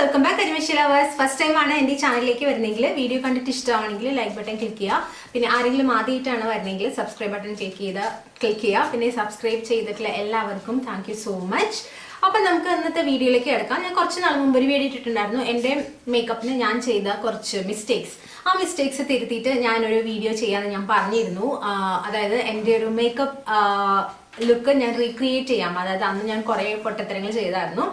Welcome back കരിമിഷി lovers first time ആണ് എന്റെ ചാനലിലേക്ക് വരുന്നെങ്കിൽ വീഡിയോ കണ്ടിട്ട് ഇഷ്ടമാണെങ്കിൽ ലൈക്ക് ബട്ടൺ ക്ലിക്ക് ചെയ്യുക. പിന്നെ ആരെങ്കിലും ആദ്യമായിട്ടാണ് വരുന്നെങ്കിൽ സബ്സ്ക്രൈബ് ബട്ടൺ ക്ലിക്ക് ചെയ്ത് ക്ലിക്ക് ചെയ്യുക. പിന്നെ സബ്സ്ക്രൈബ് ചെയ്തിട്ടുള്ള എല്ലാവർക്കും താങ്ക് സോ മച്ച് അപ്പം നമുക്ക് ഇന്നത്തെ വീഡിയോയിലേക്ക് കിടക്കാം. ഞാൻ കുറച്ച് നാൾ മുമ്പ് ഒരു വീഡിയോ ഇട്ടിട്ടുണ്ടായിരുന്നു. എന്റെ മേക്കപ്പിന് ഞാൻ ചെയ്ത കുറച്ച് മിസ്റ്റേക്സ് ആ മിസ്റ്റേക്സ് തിരുത്തിയിട്ട് ഞാനൊരു വീഡിയോ ചെയ്യാമെന്ന് ഞാൻ പറഞ്ഞിരുന്നു. അതായത് എന്റെ ഒരു മേക്കപ്പ് ലുക്ക് ഞാൻ റീക്രിയേറ്റ് ചെയ്യാം. അതായത് അന്ന് ഞാൻ കുറേ പൊട്ടത്തരങ്ങൾ ചെയ്തായിരുന്നു.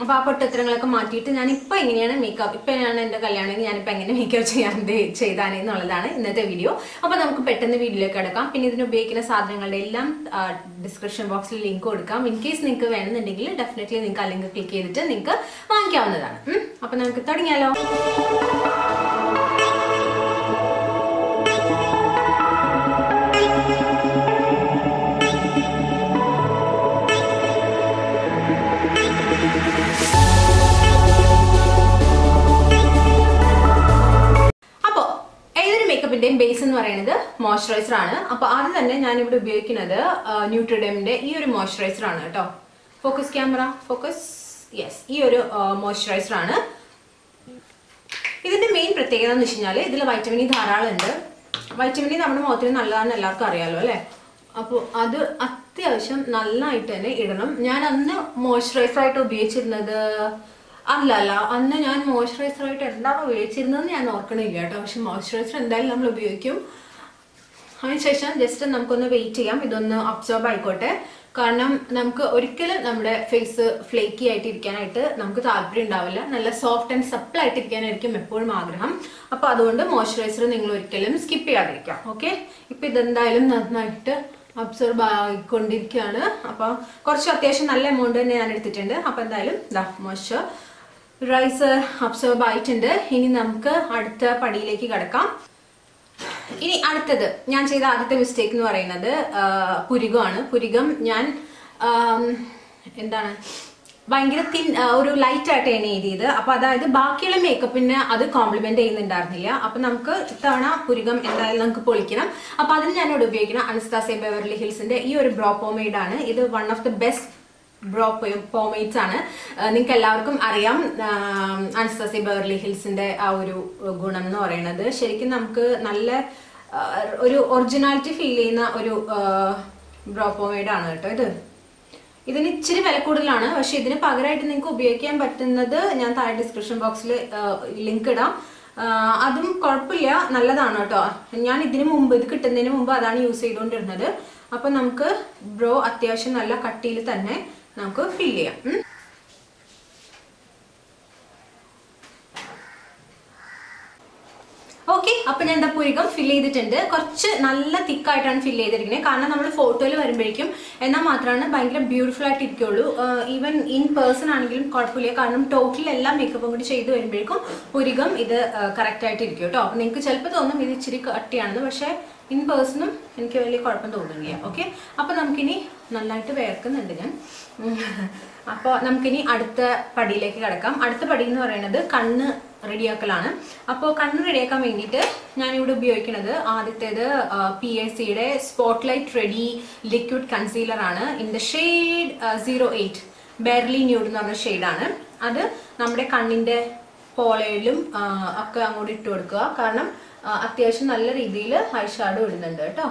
അപ്പോൾ അപ്പൊ ആ പൊട്ടത്തരങ്ങളൊക്കെ മാറ്റിയിട്ട് ഞാൻ ഇപ്പൊ എങ്ങനെയാണ് മേക്കപ്പ് ഇപ്പൊ ഞാൻ എന്റെ കല്യാണമെങ്കിൽ ഞാനിപ്പോ എങ്ങനെ മേക്കപ്പ് ചെയ്യാൻ ചെയ്താനേ എന്നുള്ളതാണ് ഇന്നത്തെ വീഡിയോ അപ്പൊ നമുക്ക് പെട്ടെന്ന് വീഡിയോയിലേക്ക് എടുക്കാം പിന്നെ ഇതിന് ഉപയോഗിക്കുന്ന സാധനങ്ങളുടെ എല്ലാം ഡിസ്ക്രിപ്ഷൻ ബോക്സിൽ ലിങ്ക് കൊടുക്കാം. ഇൻ കേസ് നിങ്ങൾക്ക് വേണമെന്നുണ്ടെങ്കിൽ ഡെഫിനറ്റ്ലി നിങ്ങൾക്ക് ആ ലിങ്ക് ക്ലിക്ക് ചെയ്തിട്ട് നിങ്ങൾക്ക് വാങ്ങിക്കാവുന്നതാണ്. അപ്പോൾ അപ്പൊ നമുക്ക് തുടങ്ങിയാലോ? ഏതൊരു ബേസ് എന്ന് പറയുന്നത് മോയ്സ്ചറൈസർ ആണ്. അപ്പോൾ അത് തന്നെ ഞാൻ ഇവിടെ ഉപയോഗിക്കുന്നത് ന്യൂട്രിഡേമിന്റെ ഈ ഒരു മോയ്സ്ചറൈസർ ആണ് കേട്ടോ. ഫോക്കസ് ക്യാമറ ഫോക്കസ് യെസ് ഈ ഒരു മോയ്സ്ചറൈസർ ആണ്. ഇതിന്റെ മെയിൻ പ്രത്യേകത എന്ന് വെച്ച് കഴിഞ്ഞാൽ ഇതിൽ വൈറ്റമിൻ ഇ ധാരാളം ഉണ്ട് വൈറ്റമിൻ ഇ നമ്മുടെ മുഖത്തിന് നല്ലതാണെന്ന് എല്ലാവർക്കും അറിയാലോ അല്ലേ? അപ്പോൾ അത് അത്യാവശ്യം നന്നായിട്ട് തന്നെ ഇടണം. ഞാൻ അന്ന് മോയ്സ്ചറൈസർ ആയിട്ട് ഉപയോഗിച്ചിരുന്നത് അല്ല അല്ല അന്ന് ഞാൻ മോയ്സ്ചറൈസർ ആയിട്ട് എന്താണ് ഉപയോഗിച്ചിരുന്നത് ഞാൻ ഓർക്കണില്ല കേട്ടോ. പക്ഷെ മോയ്സ്ചറൈസർ എന്തായാലും നമ്മൾ ഉപയോഗിക്കും. അതിനുശേഷം ജസ്റ്റ് നമുക്കൊന്ന് വെയിറ്റ് ചെയ്യാം. ഇതൊന്ന് അബ്സോർബ് ആയിക്കോട്ടെ. കാരണം നമുക്ക് ഒരിക്കലും നമ്മുടെ ഫേസ് ഫ്ലേക്കി ആയിട്ടിരിക്കാനായിട്ട് നമുക്ക് താല്പര്യം ഉണ്ടാവില്ല. നല്ല സോഫ്റ്റ് ആൻഡ് സപ്പിൾ ആയിട്ടിരിക്കാനായിരിക്കും എപ്പോഴും ആഗ്രഹം. അപ്പോൾ അതുകൊണ്ട് മോയ്സ്ചറൈസർ നിങ്ങൾ ഒരിക്കലും സ്കിപ്പ് ചെയ്യാതിരിക്കാം ഓക്കെ ഇപ്പൊ ഇതെന്തായാലും നന്നായിട്ട് അബ്സോർബ് ആയിക്കൊണ്ടിരിക്കുകയാണ്. അപ്പോൾ കുറച്ച് അത്യാവശ്യം നല്ല എമൗണ്ട് തന്നെ ഞാൻ എടുത്തിട്ടുണ്ട്. അപ്പോൾ എന്തായാലും ഇതാ മോയ്സ്ചർ റൈസർ അബ്സോർബ് ആയിട്ടുണ്ട്. ഇനി നമുക്ക് അടുത്ത പടിയിലേക്ക് കിടക്കാം. ഇനി അടുത്തത് ഞാൻ ചെയ്ത ആദ്യത്തെ മിസ്റ്റേക്ക് എന്ന് പറയുന്നത് പുരികമാണ്. പുരികം ഞാൻ എന്താണ് ഭയങ്കര തിൻ ഒരു ലൈറ്റ് ആയിട്ട് എണ്ണ എഴുതിയത് അപ്പൊ അതായത് ബാക്കിയുള്ള മേക്കപ്പിന് അത് കോംപ്ലിമെന്റ് ചെയ്യുന്നുണ്ടായിരുന്നില്ല. അപ്പൊ നമുക്ക് ഇത്തവണ പുരികം എന്തായാലും നമുക്ക് പൊളിക്കണം. അപ്പൊ അതിന് ഞാനിവിടെ ഉപയോഗിക്കണം അനസ്താസെ ബെവർലി ഹിൽസിന്റെ ഈ ഒരു ബ്രോ പോമേഡ് ആണ്. ഇത് one of the best brow pomades ആണ്. നിങ്ങൾക്ക് എല്ലാവർക്കും അറിയാം അനസ്തസി ബേർലി ഹിൽസിന്റെ ആ ഒരു ഗുണം എന്ന് പറയുന്നത്. ശരിക്കും നമുക്ക് നല്ല ഒരു ഒറിജിനാലിറ്റി ഫീൽ ചെയ്യുന്ന ഒരു ബ്രോ പോമേഡ് ആണ് കേട്ടോ ഇത്. ഇതിന് ഇച്ചിരി വില കൂടുതലാണ്. പക്ഷെ ഇതിന് പകരമായിട്ട് നിങ്ങൾക്ക് ഉപയോഗിക്കാൻ പറ്റുന്നത് ഞാൻ താഴെ ഡിസ്ക്രിപ്ഷൻ ബോക്സിൽ ലിങ്ക് ഇടാം. അതും കുഴപ്പമില്ല. നല്ലതാണ് കേട്ടോ. ഞാൻ ഇതിന് മുമ്പ് ഇത് കിട്ടുന്നതിന് മുമ്പ് അതാണ് യൂസ് ചെയ്തുകൊണ്ടിരുന്നത്. അപ്പൊ നമുക്ക് ബ്രോ അത്യാവശ്യം നല്ല കട്ടിയിൽ തന്നെ നമുക്ക് ഫിൽ ചെയ്യാം. ഓക്കെ അപ്പൊ ഞാൻ എന്താ പുരികം ഫില്ല് ചെയ്തിട്ടുണ്ട്. കുറച്ച് നല്ല തിക്കായിട്ടാണ് ഫില്ല് ചെയ്തിരിക്കുന്നത്. കാരണം നമ്മൾ ഫോട്ടോയിൽ വരുമ്പോഴേക്കും എന്നാൽ മാത്രമാണ് ഭയങ്കര ബ്യൂട്ടിഫുൾ ആയിട്ട് ഇരിക്കുള്ളൂ. ഈവൻ ഇൻ പേഴ്സൺ ആണെങ്കിലും കുഴപ്പമില്ല. കാരണം ടോട്ടൽ എല്ലാം മേക്കപ്പും കൂടി ചെയ്ത് വരുമ്പോഴേക്കും പുരികം ഇത് കറക്റ്റ് ആയിട്ട് ഇരിക്കും കേട്ടോ. അപ്പൊ നിങ്ങൾക്ക് ചിലപ്പോൾ തോന്നും ഇത് ഇച്ചിരി കട്ടിയാണെന്ന്. പക്ഷേ ഇൻ പേഴ്സണും എനിക്ക് വലിയ കുഴപ്പം തോന്നുന്നില്ല. ഓക്കെ അപ്പൊ നമുക്കിനി നന്നായിട്ട് വേർക്കുന്നുണ്ട് ഞാൻ. അപ്പോൾ നമുക്കിനി അടുത്ത പടിയിലേക്ക് കിടക്കാം. അടുത്ത പടി എന്ന് പറയുന്നത് കണ്ണ് റെഡിയാക്കലാണ്. അപ്പോൾ കണ്ണ് റെഡിയാക്കാൻ വേണ്ടിയിട്ട് ഞാനിവിടെ ഉപയോഗിക്കുന്നത് ആദ്യത്തേത് പി എസ് സിയുടെ spot light ready liquid concealer ആണ്. In the shade zero eight barely nude എന്ന് പറഞ്ഞ ഷെയ്ഡാണ് അത് നമ്മുടെ കണ്ണിന്റെ പോളയിലും ഒക്കെ അങ്ങോട്ട് ഇട്ട് കൊടുക്കുക. കാരണം അത്യാവശ്യം നല്ല രീതിയിൽ ഐ ഷാഡോ ഇടുന്നുണ്ട് കേട്ടോ.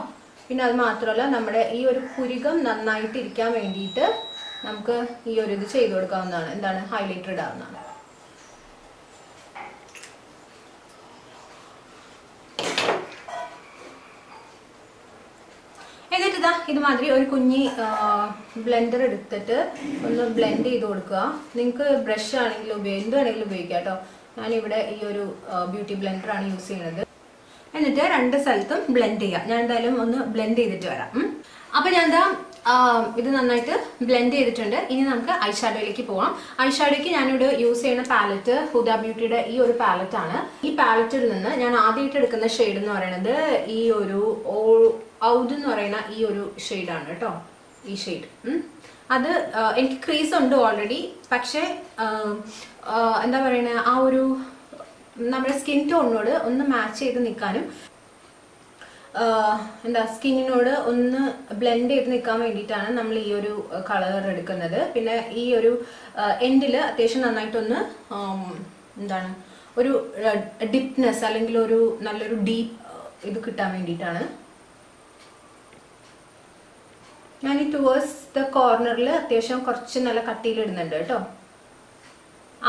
പിന്നെ അത് മാത്രമല്ല നമ്മുടെ ഈ ഒരു പുരികം നന്നായിട്ട് ഇരിക്കാൻ വേണ്ടിയിട്ട് നമുക്ക് ഈ ഒരു ഇത് ചെയ്ത് കൊടുക്കാവുന്നതാണ്. എന്താണ്? ഹൈലൈറ്റർ ഇടാവുന്നതാണ്. എന്നിട്ട് ഇതാ ഇതുമാതിരി ഒരു കുഞ്ഞി ബ്ലെൻഡർ എടുത്തിട്ട് ഒന്ന് ബ്ലെൻഡ് ചെയ്ത് കൊടുക്കുക. നിങ്ങൾക്ക് ബ്രഷ് ആണെങ്കിലും ഉപയോഗി എന്തുവാണെങ്കിലും ഉപയോഗിക്കാം കേട്ടോ. ഞാനിവിടെ ഈ ഒരു ബ്യൂട്ടി ബ്ലെൻഡർ ആണ് യൂസ് ചെയ്യുന്നത്. എന്നിട്ട് രണ്ട് സ്ഥലത്തും ബ്ലെൻഡ് ചെയ്യാം. ഞാൻ എന്തായാലും ഒന്ന് ബ്ലെൻഡ് ചെയ്തിട്ട് വരാം. അപ്പൊ ഞാൻ എന്താ ഇത് നന്നായിട്ട് ബ്ലെൻഡ് ചെയ്തിട്ടുണ്ട്. ഇനി നമുക്ക് ഐഷാഡോയിലേക്ക് ഷാഡോയിലേക്ക് പോവാം. ഐ ഷാഡോയ്ക്ക് ഞാനിവിടെ യൂസ് ചെയ്യുന്ന പാലറ്റ് ഹുദ ബ്യൂട്ടിയുടെ ഈ ഒരു പാലറ്റ് ആണ്. ഈ പാലറ്റിൽ നിന്ന് ഞാൻ ആദ്യമായിട്ട് എടുക്കുന്ന ഷെയ്ഡ് എന്ന് പറയുന്നത് ഈ ഒരു ഔഡ് എന്ന് പറയുന്ന ഈ ഒരു ഷെയ്ഡാണ് കേട്ടോ. ഈ ഷെയ്ഡ് അത് എനിക്ക് ക്രീസ് ഉണ്ട് ഓൾറെഡി പക്ഷേ എന്താ പറയുക ആ ഒരു നമ്മുടെ സ്കിൻ ടോണിനോട് ഒന്ന് മാച്ച് ചെയ്ത് നിൽക്കാനും എന്താ സ്കിന്നിനോട് ഒന്ന് ബ്ലെൻഡ് ചെയ്ത് നിൽക്കാൻ വേണ്ടിയിട്ടാണ് നമ്മൾ ഈ ഒരു കളർ എടുക്കുന്നത്. പിന്നെ ഈ ഒരു എൻഡിൽ അത്യാവശ്യം നന്നായിട്ടൊന്ന് എന്താണ് ഒരു ഡിപ്നെസ് അല്ലെങ്കിൽ ഒരു നല്ലൊരു ഡീപ്പ് ഇത് കിട്ടാൻ വേണ്ടിയിട്ടാണ്. ഞാൻ ഈ ടുവേഴ്സ് ദ കോർണറിൽ അത്യാവശ്യം കുറച്ച് നല്ല കട്ടിയിൽ ഇടുന്നുണ്ട് കേട്ടോ.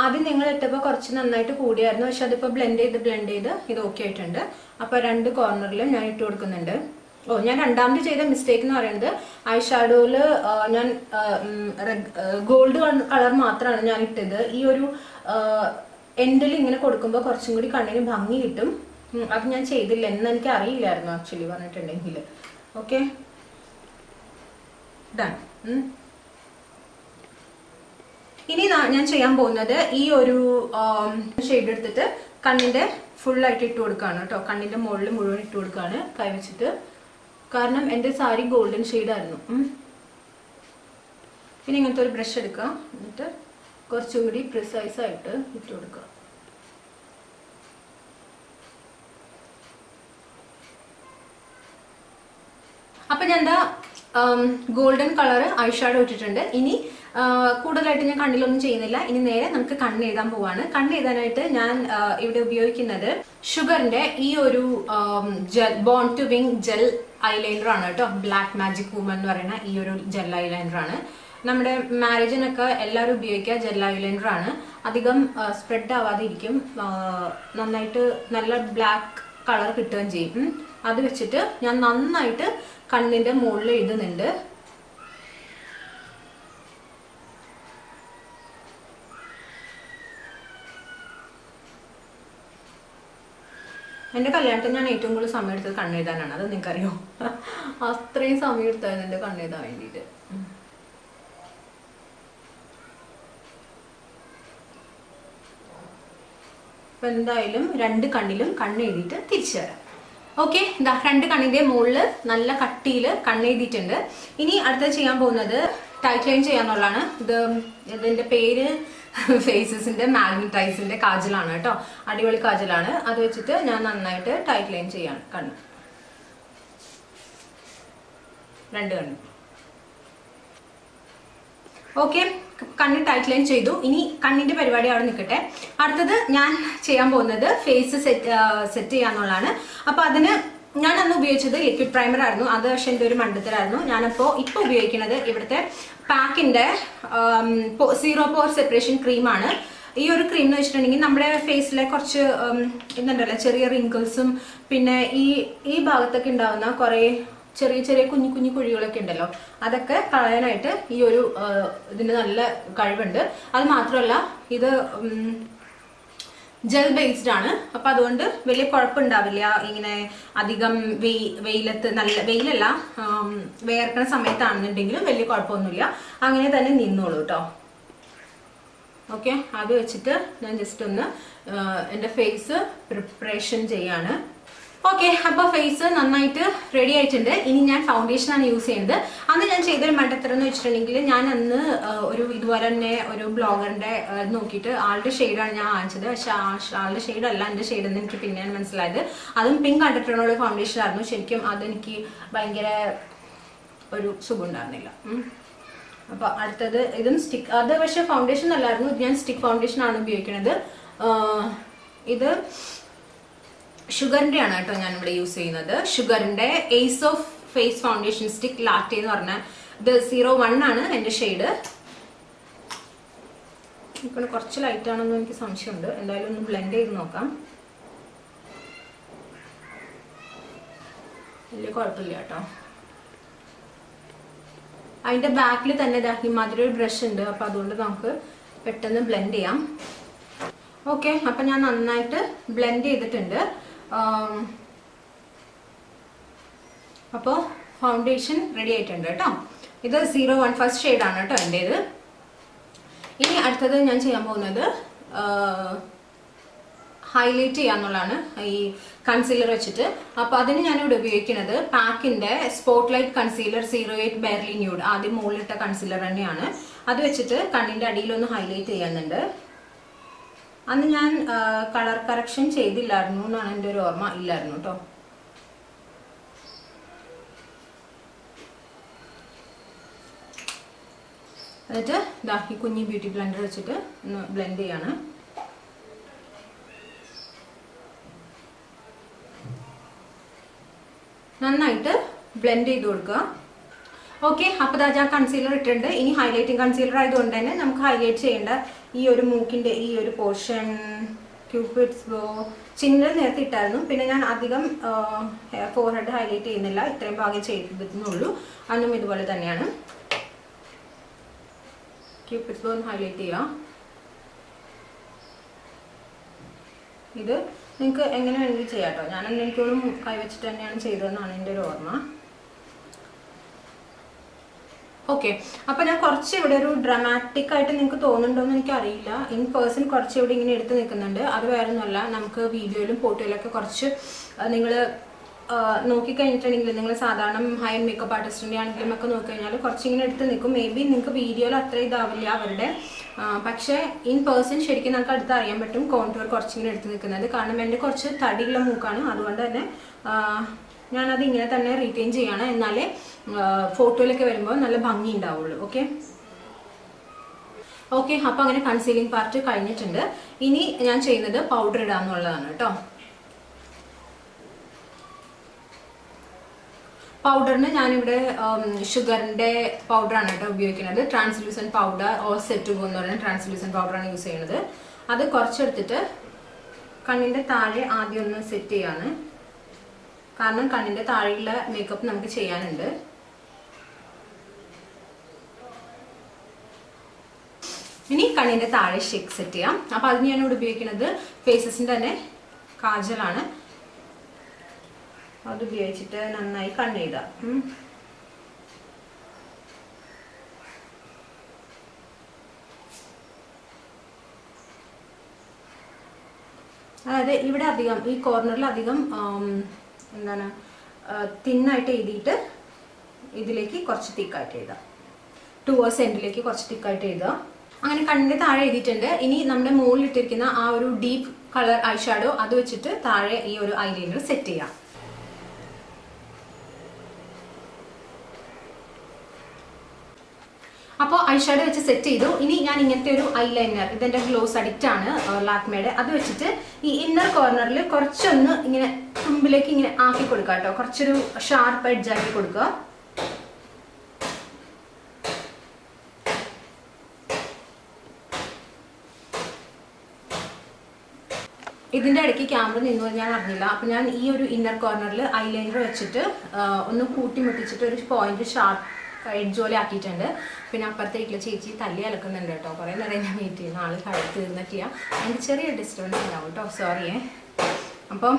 ആദ്യം നിങ്ങൾ ഇട്ടപ്പോൾ കുറച്ച് നന്നായിട്ട് കൂടിയായിരുന്നു. പക്ഷെ അതിപ്പോൾ ബ്ലെൻഡ് ചെയ്ത് ബ്ലെൻഡ് ചെയ്ത് ഇത് ഓക്കെ ആയിട്ടുണ്ട്. അപ്പോൾ രണ്ട് കോർണറിലും ഞാൻ ഇട്ട് കൊടുക്കുന്നുണ്ട്. ഓ ഞാൻ രണ്ടാമത് ചെയ്ത മിസ്റ്റേക്ക് എന്ന് പറയുന്നത് ഐ ഷാഡോയിൽ ഞാൻ ഗോൾഡ് കളർ മാത്രമാണ് ഞാൻ ഇട്ടത്. ഈ ഒരു എൻഡിൽ ഇങ്ങനെ കൊടുക്കുമ്പോൾ കുറച്ചും കൂടി കണ്ണിന് ഭംഗി കിട്ടും. അത് ഞാൻ ചെയ്തില്ല. എന്ന് എനിക്ക് അറിയില്ലായിരുന്നു ആക്ച്വലി പറഞ്ഞിട്ടുണ്ടെങ്കിൽ ഓക്കെ ഡൺ ഇനി ഞാൻ ചെയ്യാൻ പോകുന്നത് ഈ ഒരു ഷെയ്ഡ് എടുത്തിട്ട് കണ്ണിന്റെ ഫുൾ ആയിട്ട് ഇട്ട് കൊടുക്കുകയാണ് കേട്ടോ. കണ്ണിന്റെ മുകളിൽ മുഴുവൻ ഇട്ട് കൊടുക്കുകയാണ് കൈവച്ചിട്ട് കാരണം എന്റെ സാരി ഗോൾഡൻ ഉം. പിന്നെ ഇങ്ങനത്തെ ഒരു ബ്രഷ് എടുക്കുക എന്നിട്ട് കുറച്ചുകൂടി പ്രിസൈസ് ആയിട്ട് ഇട്ട് കൊടുക്കുക അപ്പൊ ഞാൻ എന്താ ഗോൾഡൻ കളർ ഐഷാഡോ ഇട്ടിട്ടുണ്ട്. ഇനി കൂടുതലായിട്ട് ഞാൻ കണ്ണിലൊന്നും ചെയ്യുന്നില്ല. ഇനി നേരെ നമുക്ക് കണ്ണ് എഴുതാൻ പോവാണ്. കണ്ണ് എഴുതാനായിട്ട് ഞാൻ ഇവിടെ ഉപയോഗിക്കുന്നത് ഷുഗറിന്റെ ഈ ഒരു gel born to wing gel eyeliner ആണ് കേട്ടോ. ബ്ലാക്ക് മാജിക് വുമൺ എന്ന് പറയുന്ന ഈ ഒരു ജെൽ ഐലൈനർ ആണ്. നമ്മുടെ മാരേജിനൊക്കെ എല്ലാവരും ഉപയോഗിക്കുക ജെൽ ഐലൈനർ ആണ്. അധികം സ്പ്രെഡ് ആവാതെ ഇരിക്കും നന്നായിട്ട് നല്ല ബ്ലാക്ക് കളർ കിട്ടുകയും ചെയ്യും. അത് വെച്ചിട്ട് ഞാൻ നന്നായിട്ട് കണ്ണിന്റെ മുകളിൽ എഴുതുന്നുണ്ട്. എന്റെ കല്യാണത്തിന് ഞാൻ ഏറ്റവും കൂടുതൽ സമയം എടുത്തത് കണ്ണെഴുതാനാണ്. അത് നിങ്ങൾക്കറിയോ? അത്രയും സമയം എടുത്തായിരുന്നു എന്റെ കണ്ണെഴുതാൻ വേണ്ടിയിട്ട്. എന്തായാലും രണ്ട് കണ്ണിലും കണ്ണെഴുതിയിട്ട് തിരിച്ചു വരാം. ഓക്കെ ഇതാ രണ്ട് കണ്ണിന്റെ മുകളിൽ നല്ല കട്ടിയിൽ കണ്ണെഴുതിയിട്ടുണ്ട്. ഇനി അടുത്തത് ചെയ്യാൻ പോകുന്നത് ടൈറ്റ് ലൈൻ ചെയ്യാന്നുള്ളതാണ്. ഇത് ഇതിന്റെ പേര് ഫേസസിന്റെ മാഗ്നറ്റൈസിന്റെ കാജലാണ് കേട്ടോ. അടിപൊളി കാജലാണ്. അത് വെച്ചിട്ട് ഞാൻ നന്നായിട്ട് ടൈറ്റ് ലൈൻ ചെയ്യാണ് കണ്ണ്. രണ്ട് കണ്ണ്. ഓക്കെ കണ്ണ് ടൈറ്റ് ലൈൻ ചെയ്തു. ഇനി കണ്ണിന്റെ പരിപാടി അവിടെ നിൽക്കട്ടെ. അടുത്തത് ഞാൻ ചെയ്യാൻ പോകുന്നത് ഫേസ് സെറ്റ് സെറ്റ് ചെയ്യാന്നുള്ളതാണ്. അപ്പോൾ അതിന് ഞാൻ അന്ന് ഉപയോഗിച്ചത് ലിക്വിഡ് പ്രൈമർ ആയിരുന്നു. അത് പക്ഷെ എന്റെ ഒരു മണ്ടത്തിലായിരുന്നു ഞാനപ്പോൾ ഇപ്പോൾ ഉപയോഗിക്കുന്നത് ഇവിടുത്തെ പാക്കിന്റെ സീറോ പോർ സെപ്പറേഷൻ ക്രീമാണ് ഈ ഒരു ക്രീം എന്ന് വെച്ചിട്ടുണ്ടെങ്കിൽ നമ്മുടെ ഫേസിലെ കുറച്ച് ഉം, ഇതുണ്ടല്ലോ ചെറിയ റിങ്കിൾസും പിന്നെ ഈ ഈ ഭാഗത്തൊക്കെ ഉണ്ടാവുന്ന കുറേ ചെറിയ ചെറിയ കുഞ്ഞു കുഞ്ഞു കുഴികളൊക്കെ ഉണ്ടല്ലോ. അതൊക്കെ കളയാനായിട്ട് ഈ ഒരു ഇതിന് നല്ല കഴിവുണ്ട്. അത് മാത്രമല്ല ഇത് ജെൽ ബേസ്ഡ് ആണ്. അപ്പൊ അതുകൊണ്ട് വലിയ കുഴപ്പമുണ്ടാവില്ല. ഇങ്ങനെ അധികം വെയി വെയിലത്ത് നല്ല വെയിലല്ല വേർക്കണ സമയത്താണെന്നുണ്ടെങ്കിലും വലിയ കുഴപ്പമൊന്നുമില്ല. അങ്ങനെ തന്നെ നിന്നോളൂ കേട്ടോ ഓക്കെ? അത് വെച്ചിട്ട് ഞാൻ ജസ്റ്റ് ഒന്ന് എന്റെ ഫേസ് പ്രിപ്പറേഷൻ ചെയ്യാണ്. ഓക്കെ അപ്പോൾ ഫേസ് നന്നായിട്ട് റെഡി ആയിട്ടുണ്ട്. ഇനി ഞാൻ ഫൗണ്ടേഷൻ ആണ് യൂസ് ചെയ്യുന്നത്. അന്ന് ഞാൻ ചെയ്തൊരു മണ്ടത്തരം എന്ന് വെച്ചിട്ടുണ്ടെങ്കിൽ ഞാൻ അന്ന് ഒരു ഇതുപോലെ തന്നെ ഒരു ബ്ലോഗറിന്റെ നോക്കിയിട്ട് ആളുടെ ഷെയ്ഡാണ് ഞാൻ വാങ്ങിച്ചത് പക്ഷെ ആളുടെ ഷെയ്ഡ് അല്ല എന്റെ ഷെയ്ഡ് എന്ന് എനിക്ക് പിന്നെയാണ് മനസ്സിലായത്. അതും പിങ്ക് അണ്ടർടോണുള്ള ഫൗണ്ടേഷൻ ആയിരുന്നു. ശരിക്കും അതെനിക്ക് ഭയങ്കര ഒരു സുഖം ഉണ്ടായിരുന്നില്ല. ഉം. അപ്പൊ അടുത്തത് ഇതും സ്റ്റിക്ക് അത് പക്ഷെ ഫൗണ്ടേഷൻ അല്ലായിരുന്നു ഞാൻ സ്റ്റിക്ക് ഫൗണ്ടേഷൻ ആണ് ഉപയോഗിക്കുന്നത് ഇത് ഷുഗറിന്റെ ആണ് കേട്ടോ ഞാൻ ഇവിടെ യൂസ് ചെയ്യുന്നത്. ഷുഗറിന്റെ ace of face foundation stick latte എന്ന് പറഞ്ഞ ഇത് സീറോ വൺ ആണ് എന്റെ ഷെയ്ഡ്. എനിക്കൊന്ന് കുറച്ച് ലൈറ്റ് ആണെന്ന് എനിക്ക് സംശയമുണ്ട്. എന്തായാലും ഒന്ന് ബ്ലെൻഡ് ചെയ്ത് നോക്കാം. വലിയ കുഴപ്പമില്ല കേട്ടോ. അതിന്റെ ബാക്കിൽ തന്നെ ഇമാതിരി ഒരു ബ്രഷ് ഉണ്ട്. അപ്പൊ അതുകൊണ്ട് നമുക്ക് പെട്ടെന്ന് ബ്ലെൻഡ് ചെയ്യാം. ഓക്കെ അപ്പൊ ഞാൻ നന്നായിട്ട് ബ്ലെൻഡ് ചെയ്തിട്ടുണ്ട്. അപ്പോൾ ഫൗണ്ടേഷൻ റെഡി ആയിട്ടുണ്ട് കേട്ടോ. ഇത് സീറോ വൺ ഫസ്റ്റ് ഷെയ്ഡാണ് കേട്ടോ ഇത് ഇനി അടുത്തത് ഞാൻ ചെയ്യാൻ പോകുന്നത് ഹൈലൈറ്റ് ചെയ്യാന്നുള്ളതാണ് ഈ കൺസീലർ വെച്ചിട്ട്. അപ്പോൾ അതിന് ഞാനിവിടെ ഉപയോഗിക്കുന്നത് പാക്കിന്റെ spotlight concealer zero eight barely nude ആദ്യം മുകളിലിട്ട കൺസീലർ തന്നെയാണ്. അത് വെച്ചിട്ട് കണ്ണിന്റെ അടിയിലൊന്ന് ഹൈലൈറ്റ് ചെയ്യുന്നുണ്ട് അന്ന് ഞാൻ കളർ കറക്ഷൻ ചെയ്തില്ലായിരുന്നു എന്നാണ് എന്റെ ഒരു ഓർമ്മ ഇല്ലായിരുന്നു കേട്ടോ എന്നിട്ട് ഇതാ ഈ കുഞ്ഞി ബ്യൂട്ടി ബ്ലെൻഡർ വെച്ചിട്ട് ഒന്ന് ബ്ലെൻഡ് ചെയ്യാണ്. നന്നായിട്ട് ബ്ലെൻഡ് ചെയ്ത് കൊടുക്കുക. ഓക്കെ അപ്പൊ ദാ ഞാൻ കൺസീലർ ഇട്ടിട്ടുണ്ട്. ഇനി ഹൈലൈറ്റിംഗ് കൺസീലർ ആയതുകൊണ്ട് തന്നെ നമുക്ക് ഹൈലൈറ്റ് ചെയ്യേണ്ട ഈ ഒരു മൂക്കിന്റെ ഈ ഒരു പോർഷൻ ക്യൂപിഡ്സ് ബോ ചിന്നിൽ നേരത്തെ ഇട്ടായിരുന്നു. പിന്നെ ഞാൻ അധികം ഫോർ ഹെഡ് ഹൈലൈറ്റ് ചെയ്യുന്നില്ല. ഇത്രയും ഭാഗം ചെയ്തിരുന്നുള്ളൂ. അന്നും ഇതുപോലെ തന്നെയാണ്. ക്യൂപിഡ്സ് ബോ ഒന്ന് ഹൈലൈറ്റ് ചെയ്യാം. ഇത് നിങ്ങൾക്ക് എങ്ങനെ വേണമെങ്കിലും ചെയ്യാം കേട്ടോ. ഞാൻ എനിക്കൊരു കൈവച്ചിട്ട് തന്നെയാണ് ചെയ്തതെന്നാണ് എന്റെ ഒരു ഓർമ്മ. ഓക്കെ അപ്പൊ ഞാൻ കുറച്ച് ഇവിടെ ഒരു ഡ്രമാറ്റിക് ആയിട്ട് നിങ്ങൾക്ക് തോന്നുന്നുണ്ടോ എന്ന് എനിക്ക് അറിയില്ല ഇൻ പേഴ്സൺ കുറച്ച് ഇവിടെ ഇങ്ങനെ എടുത്ത് നിൽക്കുന്നുണ്ട്. അത് വേറെ ഒന്നുമല്ല നമുക്ക് വീഡിയോയിലും ഫോട്ടോയിലൊക്കെ കുറച്ച് നിങ്ങൾ നോക്കിക്കഴിഞ്ഞിട്ടുണ്ടെങ്കിൽ നിങ്ങൾ സാധാരണ ഹൈ ആൻഡ് മേക്കപ്പ് ആർട്ടിസ്റ്റിന്റെ ആണെങ്കിലും ഒക്കെ നോക്കിക്കഴിഞ്ഞാൽ കുറച്ചിങ്ങനെ എടുത്ത് നിൽക്കും. മേ ബി നിങ്ങൾക്ക് വീഡിയോയിൽ അത്ര ഇതാവില്ല അവരുടെ. പക്ഷേ ഇൻ പേഴ്സൺ ശരിക്കും നമുക്ക് അടുത്ത് അറിയാൻ പറ്റും. കോൺടൂർ കുറച്ചിങ്ങനെ എടുത്ത് നിൽക്കുന്നത്. കാരണം എന്റെ കുറച്ച് തടിയുള്ള മൂക്കാണ്. അതുകൊണ്ട് തന്നെ ഞാനത് ഇങ്ങനെ തന്നെ റീറ്റെയിൻ ചെയ്യണം. എന്നാലേ ഫോട്ടോയിലൊക്കെ വരുമ്പോൾ നല്ല ഭംഗി ഉണ്ടാവുള്ളൂ. ഓക്കെ ഓക്കെ അപ്പോൾ അങ്ങനെ കൺസീലിംഗ് പാർട്ട് കഴിഞ്ഞിട്ടുണ്ട്. ഇനി ഞാൻ ചെയ്യുന്നത് പൗഡർ ഇടാന്നുള്ളതാണ് കേട്ടോ. പൗഡറിന് ഞാനിവിടെ ഷുഗറിന്റെ പൗഡറാണ് കേട്ടോ ഉപയോഗിക്കുന്നത്. ട്രാൻസ്ലൂസൻ പൗഡർ ഓർ സെറ്റ് എന്ന് പറയുന്ന ട്രാൻസ്ലൂസൻ പൗഡറാണ് യൂസ് ചെയ്യുന്നത്. അത് കുറച്ചെടുത്തിട്ട് കണ്ണിന്റെ താഴെ ആദ്യം ഒന്ന് സെറ്റ് ചെയ്യാണ്. കാരണം കണ്ണിന്റെ താഴെയുള്ള മേക്കപ്പ് നമുക്ക് ചെയ്യാനുണ്ട്. ഇനി കണ്ണിന്റെ താഴെ ഷേക്ക് സെറ്റ് ചെയ്യാം. അപ്പൊ അതിന് ഞാൻ ഇവിടെ ഉപയോഗിക്കുന്നത് ഫേസസിന്റെ തന്നെ കാജലാണ്. അത് ഉപയോഗിച്ചിട്ട് നന്നായി കണ്ണ്. അതായത് ഇവിടെ അധികം ഈ കോർണറിൽ അധികം എന്താണ് തിന്നായിട്ട് എഴുതിയിട്ട് ഇതിലേക്ക് കുറച്ച് തിക്കായിട്ട് എഴുതാം. ടു ഓർ സെന്റിലേക്ക് കുറച്ച് തിക്കായിട്ട് എഴുതുക അങ്ങനെ കണ്ണിന് താഴെ എഴുതിയിട്ടുണ്ട്. ഇനി നമ്മുടെ മുകളിൽ ഇട്ടിരിക്കുന്ന ആ ഒരു ഡീപ്പ് കളർ ഐ ഷാഡോ അത് വെച്ചിട്ട് താഴെ ഈ ഒരു ഐലൈനർ സെറ്റ് ചെയ്യാം. അപ്പോൾ ഐ ഐഷാഡോ വെച്ച് സെറ്റ് ചെയ്തു. ഇനി ഞാൻ ഇങ്ങനത്തെ ഒരു ഐലൈനർ ഇതെന്റെ ഗ്ലോസ് അഡിക്റ്റ് ആണ് ലാക്മേഡ് അത് വെച്ചിട്ട് ഈ ഇന്നർ കോർണറിൽ കുറച്ചൊന്ന് ഇങ്ങനെ തുമ്പിലേക്ക് ഇങ്ങനെ ആക്കി കൊടുക്കുക കേട്ടോ കുറച്ചൊരു ഷാർപ്പ് എഡ്ജ് ആക്കി കൊടുക്കുക ഇതിന്റെ ഇടയ്ക്ക് ക്യാമറ നിന്നു ഞാൻ അറിഞ്ഞില്ല അപ്പൊ ഞാൻ ഈ ഒരു ഇന്നർ കോർണറിൽ ഐലൈനർ വെച്ചിട്ട് ഒന്ന് കൂട്ടി മുട്ടിച്ചിട്ട് ഒരു പോയിന്റ് ഷാർപ്പ് എഡ്ജ് പോലെ ആക്കിയിട്ടുണ്ട് പിന്നെ അപ്പുറത്തേക്കുള്ള ചേച്ചി തല്ലി അലക്കുന്നുണ്ട് കേട്ടോ കുറേ നേരം ഞാൻ വെയിറ്റ് ചെയ്യുന്ന ആൾ കഴി തീർന്നിട്ടില്ല അതിന്റെ ചെറിയ ഡിസ്റ്റർബൻസ് ഉണ്ടാവും കേട്ടോ സോറിയേ അപ്പം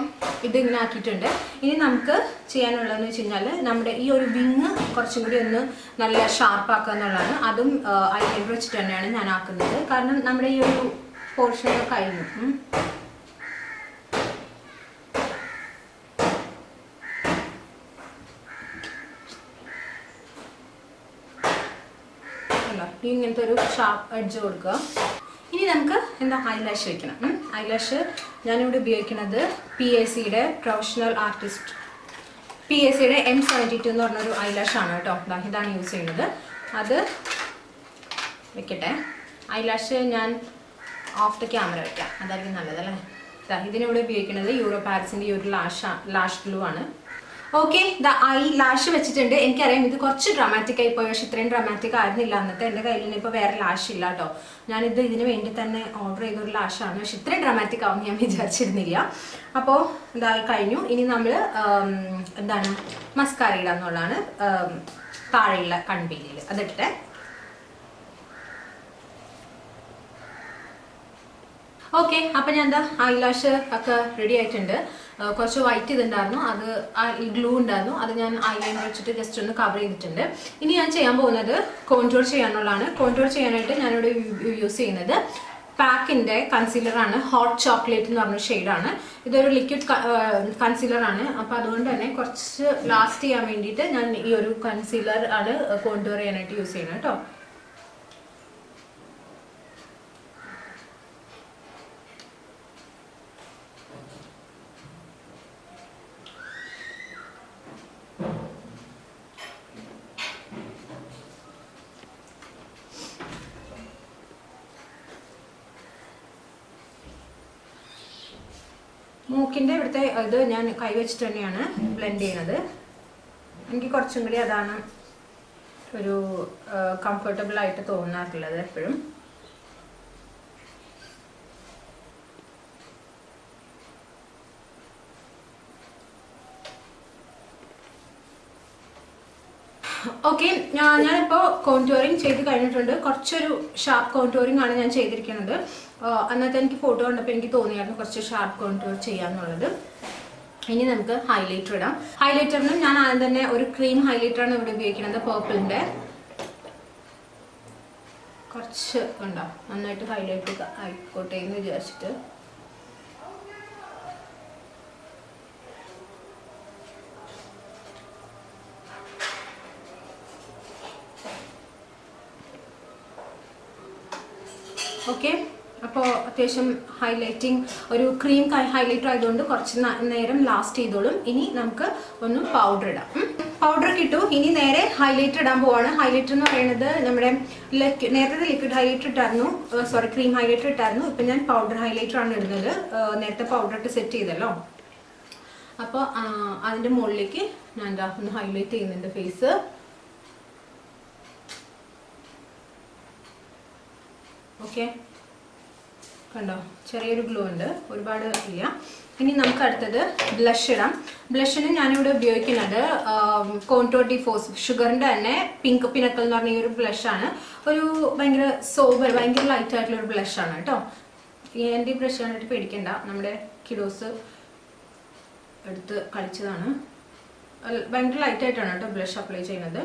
ഇതിങ്ങനെ ആക്കിയിട്ടുണ്ട് ഇനി നമുക്ക് ചെയ്യാനുള്ളതെന്ന് വെച്ച് കഴിഞ്ഞാൽ നമ്മുടെ ഈ ഒരു വിങ് കുറച്ചും കൂടി ഒന്ന് നല്ല ഷാർപ്പ് ആക്കുക എന്നുള്ളതാണ്. അതും ഐലൈനർ വെച്ചിട്ട് തന്നെയാണ് ഞാൻ ആക്കുന്നത് കാരണം നമ്മുടെ ഈ ഒരു പോർഷൻ കഴിഞ്ഞു. ഇങ്ങനത്തെ ഒരു ഷാർപ്പ് എഡ്ജ് കൊടുക്കുക. ഇനി നമുക്ക് എന്താ ഐലാഷ് വെക്കണം. ഐലാഷ് ഞാനിവിടെ ഉപയോഗിക്കുന്നത് പി എസ് സിയുടെ പ്രൊഫഷണൽ ആർട്ടിസ്റ്റ് പി എസ് സിയുടെ എം സെവന്റി ടു എന്ന് പറഞ്ഞൊരു ഐലാഷ് ആണ് കേട്ടോ. ഇതാണ് യൂസ് ചെയ്യുന്നത്. അത് വെക്കട്ടെ. ഐലാഷ് ഞാൻ ഓഫ് ദ ക്യാമറ വയ്ക്കാം അതായിരിക്കും നല്ലതല്ലേ ഇതിനിവിടെ ഉപയോഗിക്കുന്നത് യൂറോ പാരിസിന്റെ ഈ ഒരു ലാഷ് ലാഷ് ഗ്ലൂ ആണ്. ഓക്കെ ദ ഐ ലാഷ് വെച്ചിട്ടുണ്ട്. എനിക്കറിയാം ഇത് കുറച്ച് ഡ്രാമാറ്റിക് ആയി പോയി. പക്ഷെ ഇത്രയും ഡ്രാമാറ്റിക് ആയിരുന്നില്ല. അന്നത്തെ എന്റെ കയ്യിൽ നിന്ന് ഇപ്പോൾ വേറെ ലാഷ് ഇല്ല കേട്ടോ ഞാനിത് ഇതിന് വേണ്ടി തന്നെ ഓർഡർ ചെയ്തൊരു ലാഷാണ് പക്ഷെ ഇത്രയും ഡ്രാമാറ്റിക് ആവും ഞാൻ വിചാരിച്ചിരുന്നില്ല. അപ്പോ ഇതായി കഴിഞ്ഞു. ഇനി നമ്മൾ എന്താണ് മസ്കാര ഇടാന്നുള്ളതാണ് ഉം, താഴെയുള്ള കൺപീലിയിൽ അതിട്ടെ ഓക്കെ അപ്പൊ ഞാൻ എന്താ ഐ ലാഷ് ഒക്കെ റെഡി ആയിട്ടുണ്ട്. കുറച്ച് വൈറ്റ് ഇതുണ്ടായിരുന്നു. അത് ഗ്ലൂ ഉണ്ടായിരുന്നു. അത് ഞാൻ ഐലൈനർ വെച്ചിട്ട് ജസ്റ്റ് ഒന്ന് കവർ ചെയ്തിട്ടുണ്ട്. ഇനി ഞാൻ ചെയ്യാൻ പോകുന്നത് കോൺട്രോൾ ചെയ്യാനുള്ളതാണ്. കോൺട്രോൾ ചെയ്യാനായിട്ട് ഞാനിവിടെ യൂസ് ചെയ്യുന്നത് പാക്കിന്റെ കൺസീലറാണ് ഹോട്ട് ചോക്ലേറ്റ് എന്ന് പറഞ്ഞ ഷെയ്ഡാണ് ഇതൊരു ലിക്വിഡ് കൺസീലറാണ് അപ്പോൾ അപ്പൊ അതുകൊണ്ട് തന്നെ കുറച്ച് ലാസ്റ്റ് ചെയ്യാൻ വേണ്ടിയിട്ട് ഞാൻ ഈ ഒരു കൺസീലർ ആണ് കോൺട്രോൾ ചെയ്യാനായിട്ട് യൂസ് ചെയ്യണം കേട്ടോ. ഇവിടുത്തെ ഇത് ഞാൻ കൈവച്ചിട്ട് തന്നെയാണ് ബ്ലെൻഡ് ചെയ്യുന്നത്. എനിക്ക് കുറച്ചും കൂടി അതാണ് ഒരു കംഫർട്ടബിൾ ആയിട്ട് തോന്നാറുള്ളത് എപ്പോഴും. ഓക്കെ ഞാനിപ്പോൾ കോൺടോറിങ് ചെയ്ത് കഴിഞ്ഞിട്ടുണ്ട്. കുറച്ചൊരു ഷാർപ്പ് കോൺടോറിങ് ആണ് ഞാൻ ചെയ്തിരിക്കുന്നത്. അന്നത്തെ എനിക്ക് ഫോട്ടോ കണ്ടപ്പോൾ എനിക്ക് തോന്നിയായിരുന്നു കുറച്ച് ഷാർപ്പ് കോൺട്രോൾ ചെയ്യാന്നുള്ളത്. ഇനി നമുക്ക് ഹൈലൈറ്റർ ഇടാം. ഹൈലൈറ്ററിനും ഞാൻ ആദ്യം തന്നെ ഒരു ക്രീം ഹൈലൈറ്ററാണ് ഇവിടെ ഉപയോഗിക്കുന്നത് പേർപ്പിളിന്റെ കുറച്ച് ഉണ്ടോ നന്നായിട്ട് ഹൈലൈറ്റ് ആയിക്കോട്ടെ എന്ന് വിചാരിച്ചിട്ട്. ഓക്കെ അപ്പോൾ അത്യാവശ്യം ഹൈലൈറ്റിംഗ് ഒരു ക്രീം ഹൈലൈറ്റർ ആയതുകൊണ്ട് കുറച്ച് നേരം ലാസ്റ്റ് ചെയ്തോളും. ഇനി നമുക്ക് ഒന്ന് പൗഡർ ഇടാം. പൗഡർ കിട്ടു. ഇനി നേരെ ഹൈലൈറ്റർ ഇടാൻ പോവാണ്. ഹൈലൈറ്റർ എന്ന് പറയുന്നത് നമ്മുടെ നേരത്തെ ലിക്വിഡ് ഹൈലൈറ്റർ ഇട്ടായിരുന്നു. സോറി ക്രീം ഹൈലൈറ്റർ ഇട്ടായിരുന്നു. ഇപ്പം ഞാൻ പൗഡർ ഹൈലൈറ്റർ ആണ് ഇടുന്നത്. നേരത്തെ പൗഡർ ഇട്ട് സെറ്റ് ചെയ്തല്ലോ. അപ്പോൾ അതിന്റെ മുകളിലേക്ക് ഞാൻ ഒന്ന് ഹൈലൈറ്റ് ചെയ്യുന്നുണ്ട് ഫേസ് ഓക്കെ കണ്ടോ? ചെറിയൊരു ഗ്ലോ ഉണ്ട്. ഒരുപാട് ഇല്ല. ഇനി നമുക്ക് അടുത്തത് ബ്ലഷ് ഇടാം. ബ്ലഷിന് ഞാനിവിടെ ഉപയോഗിക്കുന്നത് കോൺട്രോ ഡി ഫോസ് ഷുഗറിന്റെ തന്നെ പിങ്ക് പിനക്കൽ എന്ന് പറഞ്ഞ ഈ ഒരു ബ്ലഷാണ് ഒരു ഭയങ്കര സോബർ ഭയങ്കര ലൈറ്റ് ആയിട്ടുള്ള ഒരു ബ്ലഷാണ് കേട്ടോ. എന്റെ ഈ ബ്ലഷ് കണ്ടിട്ട് പേടിക്കണ്ട. നമ്മുടെ കിഡോസ് എടുത്ത് കളിച്ചതാണ്. ഭയങ്കര ലൈറ്റ് ആയിട്ടാണ് കേട്ടോ ബ്ലഷ് അപ്ലൈ ചെയ്യുന്നത്.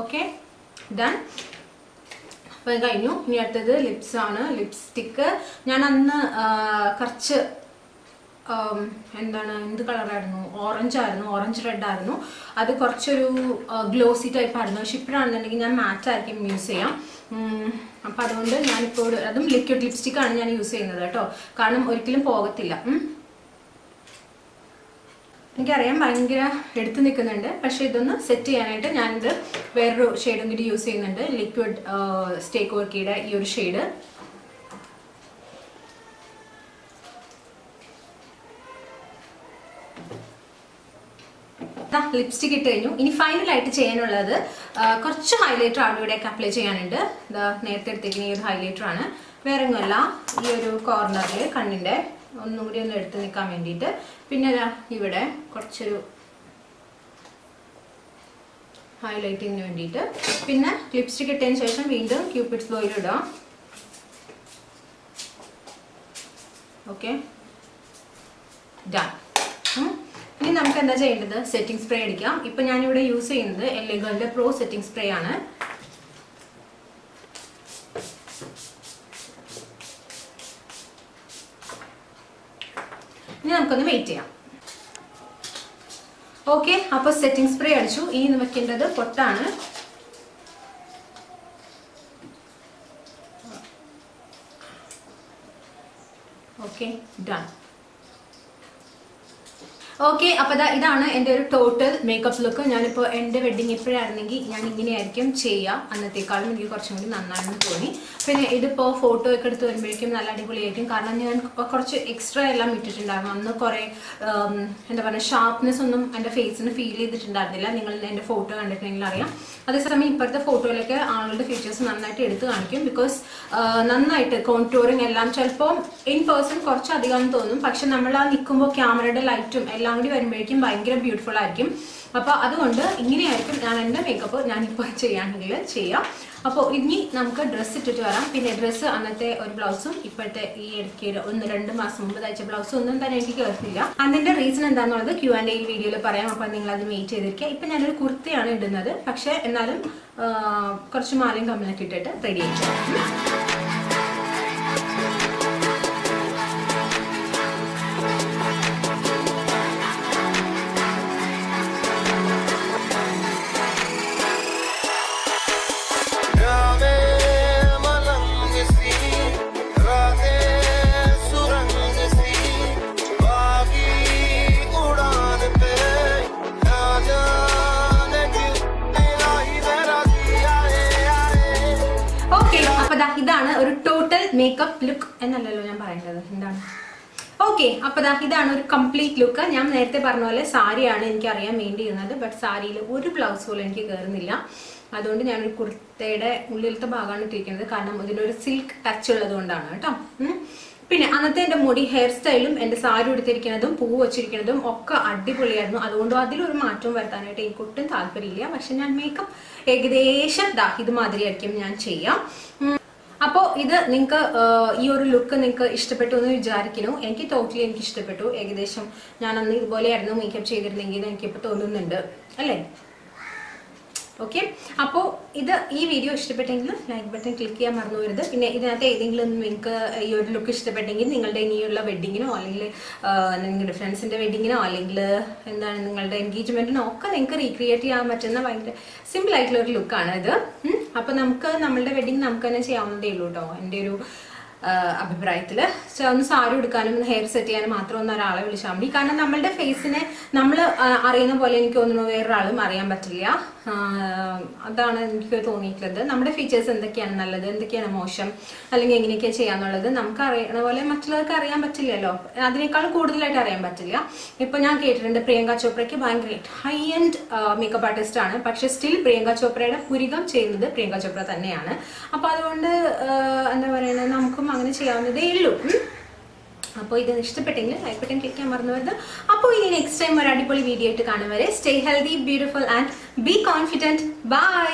ഓക്കെ ഡൺ അപ്പോൾ ഇത് കഴിഞ്ഞു. ഇനി അടുത്തത് ലിപ്സ് ആണ്. ലിപ്സ്റ്റിക്ക് ഞാൻ അന്ന് കുറച്ച് എന്താണ് എന്ത് കളറായിരുന്നു ഓറഞ്ച് ആയിരുന്നു. ഓറഞ്ച് റെഡ് ആയിരുന്നു. അത് കുറച്ചൊരു ഗ്ലോസി ടൈപ്പ് ആയിരുന്നു. പക്ഷെ ഇപ്പോഴാണെന്നുണ്ടെങ്കിൽ ഞാൻ മാറ്റ് ആയിരിക്കും യൂസ് ചെയ്യാം. അപ്പം അതുകൊണ്ട് ഞാനിപ്പോൾ അതും ലിക്വിഡ് ലിപ്സ്റ്റിക്കാണ് ഞാൻ യൂസ് ചെയ്യുന്നത് കേട്ടോ. കാരണം ഒരിക്കലും പോകത്തില്ല. എനിക്കറിയാം ഭയങ്കര എടുത്തു നിൽക്കുന്നുണ്ട്. പക്ഷെ ഇതൊന്ന് സെറ്റ് ചെയ്യാനായിട്ട് ഞാനിത് വേറൊരു ഷെയ്ഡും കൂടി യൂസ് ചെയ്യുന്നുണ്ട്. ലിക്വിഡ് സ്റ്റേക്ക് വർക്കിയുടെ ഈ ഒരു ഷെയ്ഡ് ലിപ്സ്റ്റിക് ഇട്ട് കഴിഞ്ഞു. ഇനി ഫൈനലായിട്ട് ചെയ്യാനുള്ളത് കുറച്ച് ഹൈലൈറ്റർ ആണ് ഇവിടെയൊക്കെ അപ്ലൈ ചെയ്യാനുണ്ട്. നേരത്തെ എടുത്തേക്കുന്ന ഈ ഒരു ഹൈലൈറ്റർ ആണ്. വേറെ ഒന്നുമല്ല ഈ ഒരു കോർണറിൽ കണ്ണിന്റെ ഒന്നും കൂടി ഒന്ന് എടുത്ത് നിൽക്കാൻ വേണ്ടിയിട്ട്. പിന്നെ ഇവിടെ കുറച്ചൊരു ഹൈലൈറ്റിങ്ങിന് വേണ്ടിയിട്ട്. പിന്നെ ലിപ്സ്റ്റിക് ഇട്ടതിന് ശേഷം വീണ്ടും ക്യൂപിഡ്സ് ബോയിൽ ഇടാം. ഓക്കെ ഡൺ ഇനി നമുക്ക് എന്താ ചെയ്യേണ്ടത്? സെറ്റിംഗ് സ്പ്രേ അടിക്കാം. ഇപ്പൊ ഞാനിവിടെ യൂസ് ചെയ്യുന്നത് എല്ലുകളുടെ പ്രോ സെറ്റിംഗ് സ്പ്രേ ആണ്. ഇനി നമുക്കൊന്ന് വെയിറ്റ് ചെയ്യാം. ഓക്കെ അപ്പൊ സെറ്റിംഗ് സ്പ്രേ അടിച്ചു. ഇനി വെക്കേണ്ടത് പൊട്ടാണ്. ഓക്കെ ഡൺ ഓക്കെ അപ്പൊ ദാ ഇതാണ് എന്റെ ഒരു ടോട്ടൽ മേക്കപ്പ് ലുക്ക് ഞാനിപ്പോൾ എന്റെ വെഡിങ് എപ്പോഴായിരുന്നെങ്കിൽ ഞാൻ ഇങ്ങനെയായിരിക്കും ചെയ്യുക അന്നത്തേക്കാളും എനിക്ക് കുറച്ചും കൂടി നന്നാണെന്ന് തോന്നി. പിന്നെ ഇതിപ്പോൾ ഫോട്ടോ ഒക്കെ എടുത്ത് വരുമ്പോഴേക്കും നല്ല അടിപൊളിയായിരിക്കും. കാരണം ഞാൻ കുറച്ച് എക്സ്ട്രാ എല്ലാം ഇട്ടിട്ടുണ്ടായിരുന്നു. അന്ന് കുറേ എന്താ പറയുക ഷാർപ്നെസ് ഒന്നും എന്റെ ഫേസിന് ഫീൽ ചെയ്തിട്ടുണ്ടായിരുന്നില്ല. നിങ്ങൾ എന്റെ ഫോട്ടോ കണ്ടിട്ടുണ്ടെങ്കിൽ അറിയാം. അതേസമയം ഇപ്പോഴത്തെ ഫോട്ടോയിലൊക്കെ ആളുടെ ഫീച്ചേഴ്സ് നന്നായിട്ട് എടുത്തു കാണിക്കും. ബിക്കോസ് നന്നായിട്ട് കോൺടൂറിങ് എല്ലാം ചിലപ്പോൾ ഇൻ പേഴ്സൺ കുറച്ച് അധികം തോന്നും. പക്ഷെ നമ്മൾ ആ നിൽക്കുമ്പോൾ ക്യാമറയുടെ ലൈറ്റും എല്ലാം കൂടി വരുമ്പോഴേക്കും ഭയങ്കര ബ്യൂട്ടിഫുൾ ആയിരിക്കും. അപ്പോൾ അതുകൊണ്ട് ഇങ്ങനെയായിരിക്കും ഞാൻ എന്റെ മേക്കപ്പ് ഞാനിപ്പോൾ ചെയ്യുകയാണെങ്കിൽ ചെയ്യാം. അപ്പോൾ ഇനി നമുക്ക് ഡ്രസ്സ് ഇട്ടിട്ട് വരാം. പിന്നെ ഡ്രസ്സ് അന്നത്തെ ഒരു ബ്ലൗസും ഇപ്പോഴത്തെ ഈ ഇടയ്ക്ക് ഒന്ന് രണ്ട് മാസം മുമ്പ് തയ്ച്ച ബ്ലൗസ് ഒന്നും തന്നെ എനിക്ക് കേൾക്കില്ല അതിന്റെ റീസൺ എന്താണെന്നുള്ളത് ക്യൂ ആൻഡ് ഈ വീഡിയോയിൽ പറയാം. അപ്പോൾ നിങ്ങൾ അത് വെയിറ്റ് ചെയ്തിരിക്കുക. ഇപ്പം ഞാനൊരു കുർത്തിയാണ് ഇടുന്നത്. പക്ഷേ എന്നാലും കുറച്ച് മാലയും കമ്മലൊക്കെ ഇട്ടിട്ട് റെഡി ആയിട്ട് പറയേണ്ടത് എന്താണ് ഓക്കെ അപ്പൊ ദാ ഇതാണ് ഒരു കംപ്ലീറ്റ് ലുക്ക് ഞാൻ നേരത്തെ പറഞ്ഞ പോലെ സാരിയാണ് എനിക്ക് അറിയാൻ വേണ്ടിയിരുന്നത് ബട്ട് സാരിയിൽ ഒരു ബ്ലൗസ് പോലും എനിക്ക് കയറുന്നില്ല അതുകൊണ്ട് ഞാനൊരു കുർത്തയുടെ ഉള്ളിലത്തെ ഭാഗമാണ് ഇട്ടിരിക്കുന്നത്. കാരണം ഇതിലൊരു സിൽക്ക് ടച്ച് ഉള്ളത് കൊണ്ടാണ് കേട്ടോ. പിന്നെ അന്നത്തെ എന്റെ മുടി ഹെയർ സ്റ്റൈലും എന്റെ സാരി ഉടുത്തിരിക്കുന്നതും പൂ വെച്ചിരിക്കുന്നതും ഒക്കെ അടിപൊളിയായിരുന്നു. അതുകൊണ്ട് അതിലൊരു മാറ്റവും വരുത്താനായിട്ട് എനിക്ക് ഒട്ടും താല്പര്യമില്ല. പക്ഷെ ഞാൻ മേക്കപ്പ് ഏകദേശം ഇതുമാതിരിയായിരിക്കും ഞാൻ ചെയ്യാം. അപ്പോൾ ഇത് നിങ്ങൾക്ക് ഈ ഒരു ലുക്ക് നിങ്ങൾക്ക് ഇഷ്ടപ്പെട്ടു എന്ന് വിചാരിക്കുന്നു. എനിക്ക് ടോട്ടലി എനിക്ക് ഇഷ്ടപ്പെട്ടു. ഏകദേശം ഞാൻ അന്ന് ഇതുപോലെയായിരുന്നു മേക്കപ്പ് ചെയ്തിരുന്നെങ്കിൽ എന്ന് എനിക്കിപ്പോൾ തോന്നുന്നുണ്ട്. അല്ലേ? ഓക്കെ അപ്പോൾ ഇത് ഈ വീഡിയോ ഇഷ്ടപ്പെട്ടെങ്കിൽ ലൈക്ക് ബട്ടൺ ക്ലിക്ക് ചെയ്യാൻ മറന്നു വരുത് പിന്നെ ഇതിനകത്ത് ഏതെങ്കിലും നിങ്ങൾക്ക് ഈ ഒരു ലുക്ക് ഇഷ്ടപ്പെട്ടെങ്കിൽ നിങ്ങളുടെ ഇനിയുള്ള വെഡിങ്ങിനോ അല്ലെങ്കിൽ നിങ്ങളുടെ ഫ്രണ്ട്സിന്റെ വെഡിങ്ങിനോ അല്ലെങ്കിൽ എന്താണ് നിങ്ങളുടെ എൻഗേജ്മെന്റിനോ ഒക്കെ നിങ്ങൾക്ക് റീക്രിയേറ്റ് ചെയ്യാൻ പറ്റുന്ന ഭയങ്കര സിമ്പിൾ ആയിട്ടുള്ള ഒരു ലുക്കാണ് ഇത്. അപ്പോൾ നമുക്ക് നമ്മളുടെ വെഡിങ് നമുക്ക് തന്നെ ചെയ്യാവുന്നതേ ഉള്ളൂ കേട്ടോ എന്റെ ഒരു അഭിപ്രായത്തിൽ ഒന്ന് സാരി എടുക്കാനും ഹെയർ സെറ്റ് ചെയ്യാനും മാത്രം ഒന്ന് ഒരാളെ വിളിച്ചാൽ മതി. കാരണം നമ്മളുടെ ഫേസിനെ നമ്മൾ അറിയുന്ന പോലെ എനിക്ക് തോന്നുന്നു വേറൊരാളും അറിയാൻ പറ്റില്ല. അതാണ് എനിക്ക് തോന്നിയിട്ടുള്ളത്. നമ്മുടെ ഫീച്ചേഴ്സ് എന്തൊക്കെയാണ് നല്ലത്? എന്തൊക്കെയാണ് മോശം? അല്ലെങ്കിൽ എങ്ങനെയൊക്കെയാണ് ചെയ്യാന്നുള്ളത് നമുക്ക് അറിയണ പോലെ മറ്റുള്ളവർക്ക് അറിയാൻ പറ്റില്ലല്ലോ. അതിനേക്കാൾ കൂടുതലായിട്ട് അറിയാൻ പറ്റില്ല. ഇപ്പൊ ഞാൻ കേട്ടിട്ടുണ്ട് പ്രിയങ്ക ചോപ്രയ്ക്ക് ഭയങ്കര ഹൈ എൻഡ് മേക്കപ്പ് ആർട്ടിസ്റ്റ് ആണ്. പക്ഷെ സ്റ്റിൽ പ്രിയങ്ക ചോപ്രയുടെ പുരികം ചെയ്യുന്നത് പ്രിയങ്ക ചോപ്ര തന്നെയാണ്. അപ്പൊ അതുകൊണ്ട് എന്താ പറയുന്നത് നമുക്കും അങ്ങനെ ചെയ്യാവുന്നതേ ഉള്ളൂ. അപ്പോൾ ഇത് ഇഷ്ടപ്പെട്ടെങ്കിൽ ലൈക്ക് ബട്ടൺ ക്ലിക്ക് ചെയ്യാൻ മറന്നു വരുന്നത് അപ്പോൾ ഇനി നെക്സ്റ്റ് ടൈം ഒരു അടിപൊളി വീഡിയോ ആയിട്ട് കാണും വരെ. Stay healthy beautiful and be confident bye